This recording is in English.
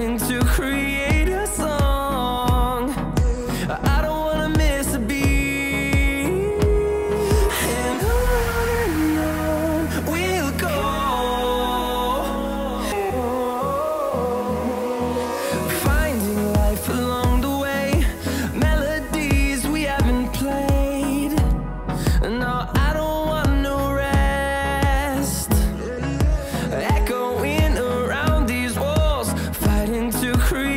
into creation. to create